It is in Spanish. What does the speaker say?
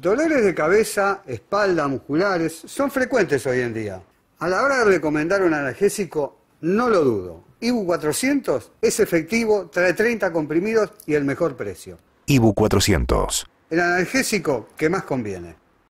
Dolores de cabeza, espalda, musculares son frecuentes hoy en día. A la hora de recomendar un analgésico, no lo dudo. Ibu 400 es efectivo, trae 30 comprimidos y el mejor precio. Ibu 400. El analgésico que más conviene.